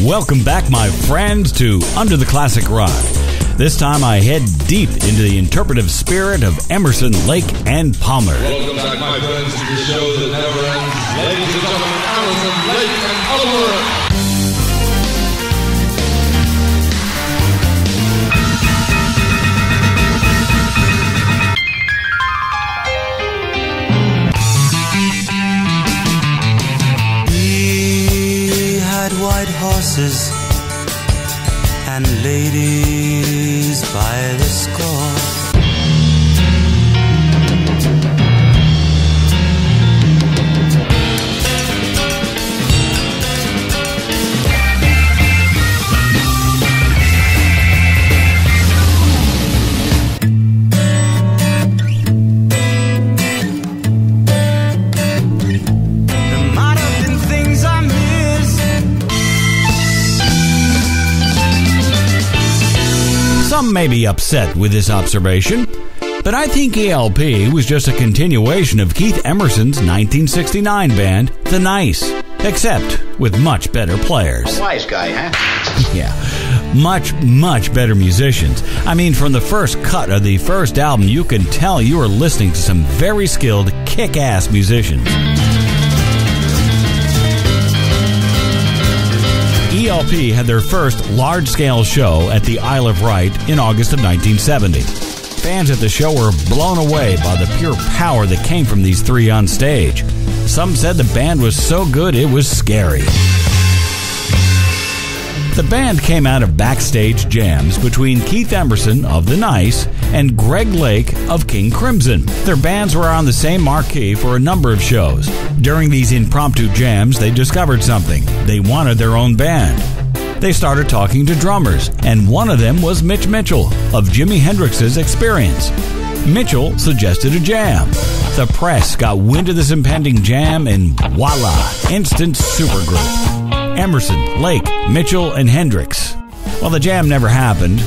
Welcome back, my friends, to Under the Classic Rock. This time I head deep into the interpretive spirit of Emerson, Lake, and Palmer. Welcome back, my friends, to the show that never ends. Ladies and gentlemen, Emerson, Lake, and Palmer. And ladies by the score. Some may be upset with this observation, but I think ELP was just a continuation of Keith Emerson's 1969 band, The Nice, except with much better players. Wise guy, huh? Yeah. Much, much better musicians. I mean, from the first cut of the first album, you can tell you are listening to some very skilled, kick ass musicians. ELP E had their first large scale show at the Isle of Wight in August of 1970. Fans at the show were blown away by the pure power that came from these three on stage. Some said the band was so good it was scary. The band came out of backstage jams between Keith Emerson of The Nice and Greg Lake of King Crimson. Their bands were on the same marquee for a number of shows. During these impromptu jams, they discovered something. They wanted their own band. They started talking to drummers, and one of them was Mitch Mitchell of Jimi Hendrix's Experience. Mitchell suggested a jam. The press got wind of this impending jam, and voila, instant supergroup. Emerson, Lake, Mitchell, and Hendrix. While the jam never happened.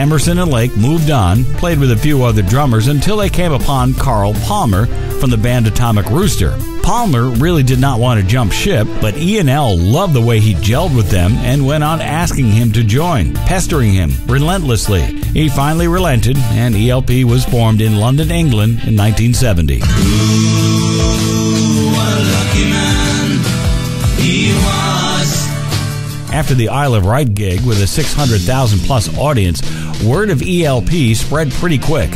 Emerson and Lake moved on, played with a few other drummers until they came upon Carl Palmer from the band Atomic Rooster. Palmer really did not want to jump ship, but Ian L. loved the way he gelled with them and went on asking him to join, pestering him relentlessly. He finally relented, and ELP was formed in London, England in 1970. The Isle of Wight gig with a 600,000 plus audience, word of ELP spread pretty quick.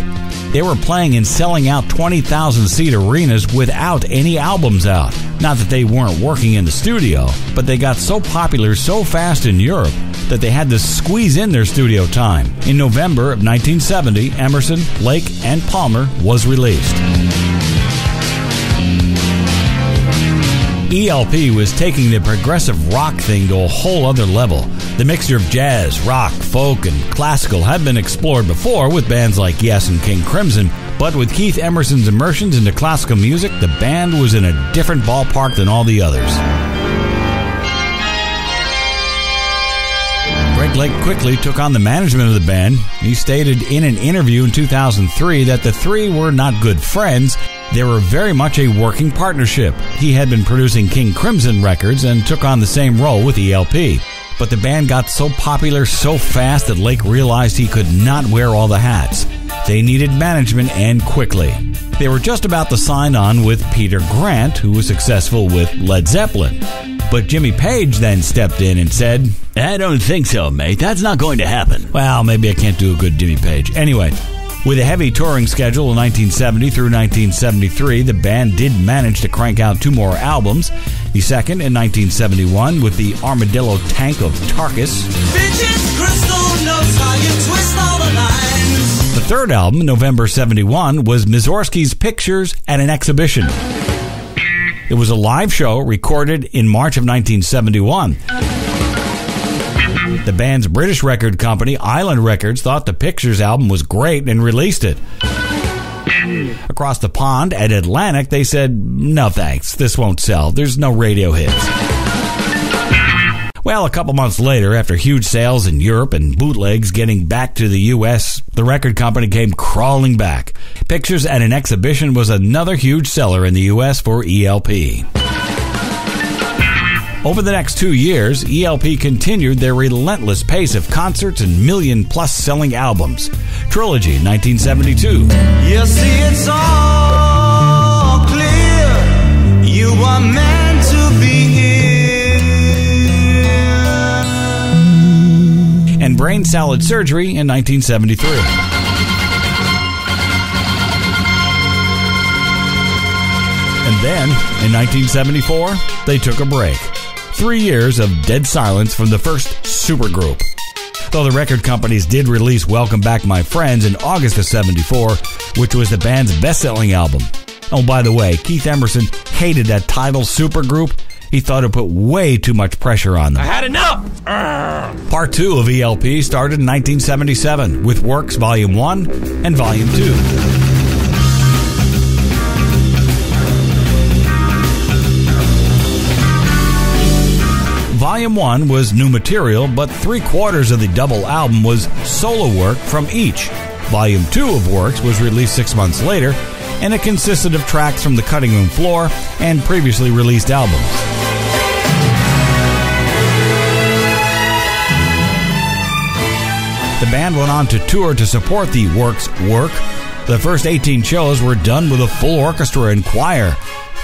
They were playing and selling out 20,000 seat arenas without any albums out. Not that they weren't working in the studio, but they got so popular so fast in Europe that they had to squeeze in their studio time. In November of 1970, Emerson, Lake, and Palmer was released. ELP was taking the progressive rock thing to a whole other level. The mixture of jazz, rock, folk, and classical had been explored before with bands like Yes and King Crimson, but with Keith Emerson's immersions into classical music, the band was in a different ballpark than all the others. Greg Lake quickly took on the management of the band. He stated in an interview in 2003 that the three were not good friends. They were very much a working partnership. He had been producing King Crimson records and took on the same role with ELP. But the band got so popular so fast that Lake realized he could not wear all the hats. They needed management and quickly. They were just about to sign on with Peter Grant, who was successful with Led Zeppelin. But Jimmy Page then stepped in and said, I don't think so, mate. That's not going to happen. Well, maybe I can't do a good Jimmy Page. Anyway, with a heavy touring schedule in 1970 through 1973, the band did manage to crank out two more albums. The second in 1971 with the Armadillo Tank of Tarkus. Bitches, Crystal knows how you twist all the. The third album, November 71, was Mussorgsky's Pictures at an Exhibition. It was a live show recorded in March of 1971. The band's British record company, Island Records, thought the Pictures album was great and released it. Across the pond at Atlantic, they said, no thanks, this won't sell. There's no radio hits. Well, a couple months later, after huge sales in Europe and bootlegs getting back to the U.S., the record company came crawling back. Pictures at an Exhibition was another huge seller in the U.S. for ELP. Over the next two years, ELP continued their relentless pace of concerts and million plus selling albums. Trilogy 1972. You see, it's all clear. You are meant to be here. and Brain Salad Surgery in 1973. And then, in 1974, they took a break. Three years of dead silence from the first supergroup. Though the record companies did release Welcome Back My Friends in August of 74, which was the band's best selling album. Oh, by the way, Keith Emerson hated that title supergroup. He thought it put way too much pressure on them. I had enough. Part 2 of ELP started in 1977 with Works Volume 1 and Volume 2. Volume 1 was new material, but three quarters of the double album was solo work from each. Volume 2 of Works was released six months later, and it consisted of tracks from the cutting room floor and previously released albums. The band went on to tour to support the Works work. The first 18 shows were done with a full orchestra and choir,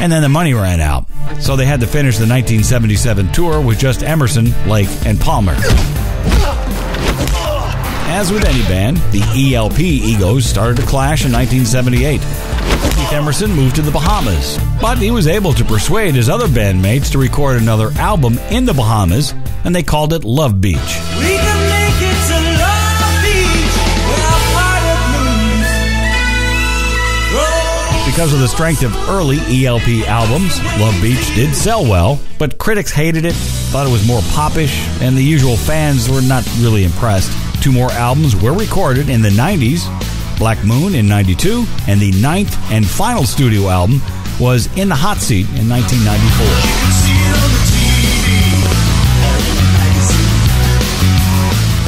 and then the money ran out. So they had to finish the 1977 tour with just Emerson, Lake, and Palmer. As with any band, the ELP egos started to clash in 1978. Keith Emerson moved to the Bahamas, but he was able to persuade his other bandmates to record another album in the Bahamas, and they called it Love Beach. Because of the strength of early ELP albums, Love Beach did sell well, but critics hated it, thought it was more popish, and the usual fans were not really impressed. Two more albums were recorded in the 90s Black Moon in 92, and the ninth and final studio album was In the Hot Seat in 1994.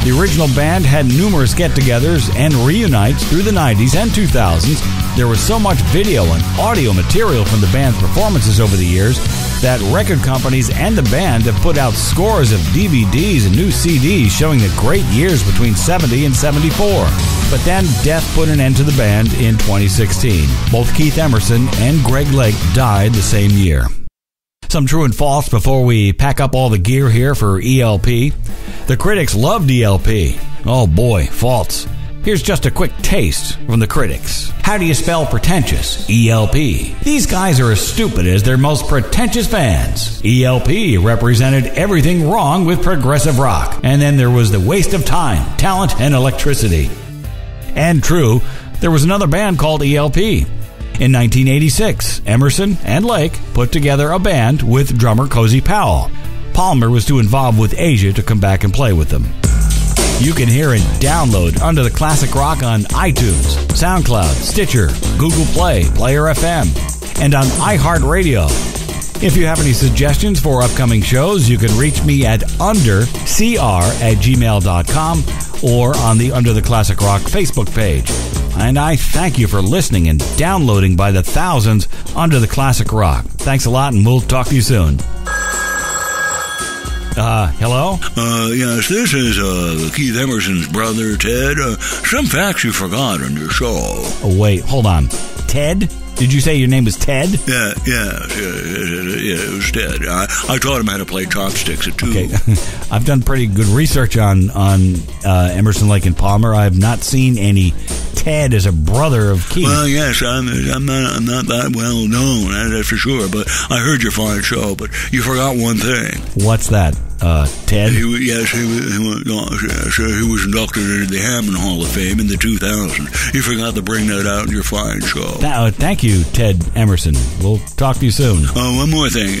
The original band had numerous get togethers and reunites through the 90s and 2000s. There was so much video and audio material from the band's performances over the years that record companies and the band have put out scores of DVDs and new CDs showing the great years between 70 and 74. But then death put an end to the band in 2016. Both Keith Emerson and Greg Lake died the same year. Some true and false before we pack up all the gear here for ELP. The critics loved ELP. Oh boy, false. Here's just a quick taste from the critics. How do you spell pretentious? ELP. These guys are as stupid as their most pretentious fans. ELP represented everything wrong with progressive rock. And then there was the waste of time, talent, and electricity. And true, there was another band called ELP. In 1986, Emerson and Lake put together a band with drummer Cozy Powell. Palmer was too involved with Asia to come back and play with them. You can hear and download Under the Classic Rock on iTunes, SoundCloud, Stitcher, Google Play, Player FM, and on iHeartRadio. If you have any suggestions for upcoming shows, you can reach me at undercr at gmail.com or on the Under the Classic Rock Facebook page. And I thank you for listening and downloading by the thousands Under the Classic Rock. Thanks a lot, and we'll talk to you soon. Uh, hello? Uh, yes, this is uh, Keith Emerson's brother, Ted. Uh, some facts you forgot on your show. Oh, wait, hold on. Ted? Did you say your name was Ted? Yeah, yeah, yeah, yeah, it was Ted. I, I taught him how to play chopsticks at two. Okay, I've done pretty good research on on uh, Emerson, Lake, and Palmer. I have not seen any Ted as a brother of Keith. Well, yes, I'm, I'm not I'm not that well known, that's for sure. But I heard your fine show. But you forgot one thing. What's that? Uh, Ted? He, yes, he, was, he, wa- no, yes, uh, he was inducted into the Hammond Hall of Fame in the 2000. You forgot to bring that out in your fine show. Th- uh, thank you, Ted Emerson. We'll talk to you soon. Oh, one more thing.